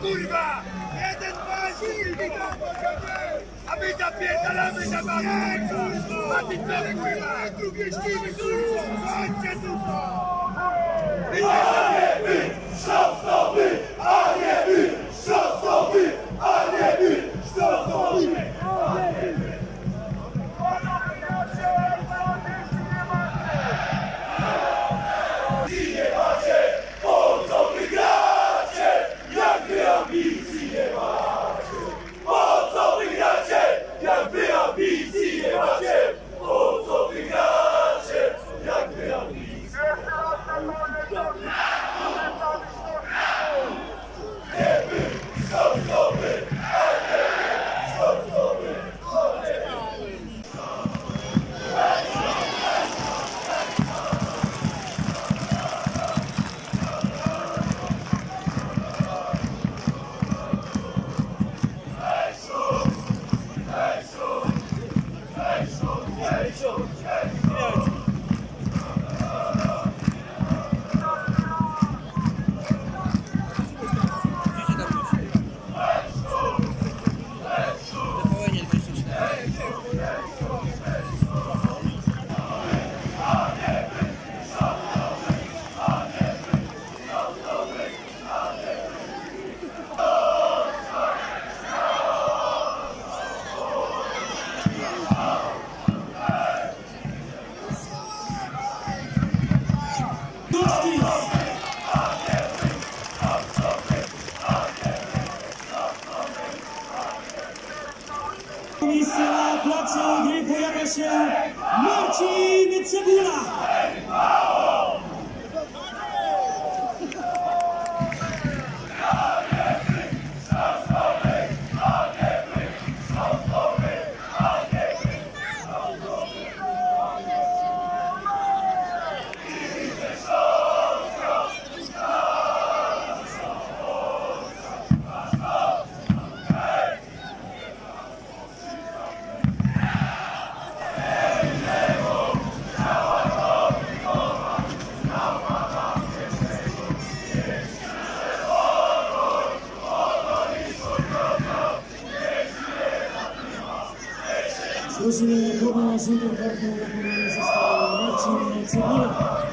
Kurwa! Jeden, dwa, trzy, a my zapierdalamy za kurwa! A ty co, kurwa? Tu jeździmy, kurwa! Chodźcie tu! Christy. Rozumiem, na drugą na zimę, bardzo na Marcin Cegila.